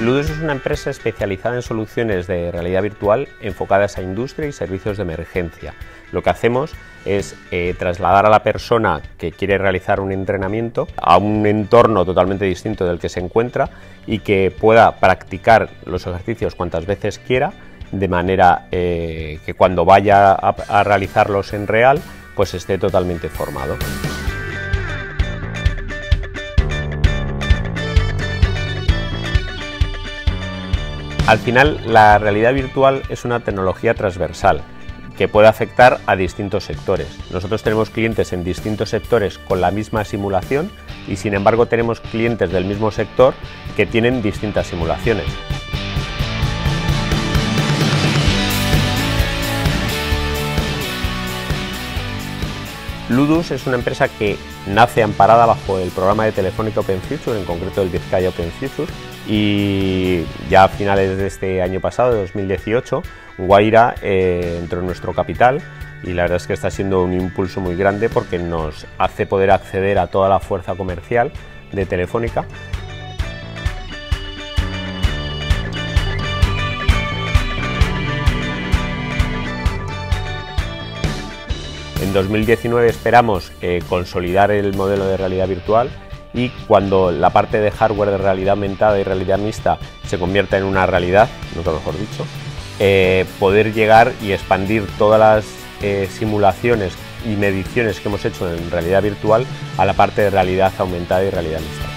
Ludus es una empresa especializada en soluciones de realidad virtual enfocadas a industria y servicios de emergencia. Lo que hacemos es eh, trasladar a la persona que quiere realizar un entrenamiento a un entorno totalmente distinto del que se encuentra y que pueda practicar los ejercicios cuantas veces quiera, de manera eh, que cuando vaya a, a realizarlos en real, pues esté totalmente formado. Al final, la realidad virtual es una tecnología transversal que puede afectar a distintos sectores. Nosotros tenemos clientes en distintos sectores con la misma simulación y sin embargo tenemos clientes del mismo sector que tienen distintas simulaciones. Ludus es una empresa que nace amparada bajo el programa de Telefónica Open Future, en concreto el Vizcaya Open Future, y ya a finales de este año pasado, de 2018, Guaira eh, entró en nuestro capital y la verdad es que está siendo un impulso muy grande porque nos hace poder acceder a toda la fuerza comercial de Telefónica. En 2019 esperamos eh, consolidar el modelo de realidad virtual y cuando la parte de hardware de realidad aumentada y realidad mixta se convierta en una realidad, mejor dicho, eh, poder llegar y expandir todas las eh, simulaciones y mediciones que hemos hecho en realidad virtual a la parte de realidad aumentada y realidad mixta.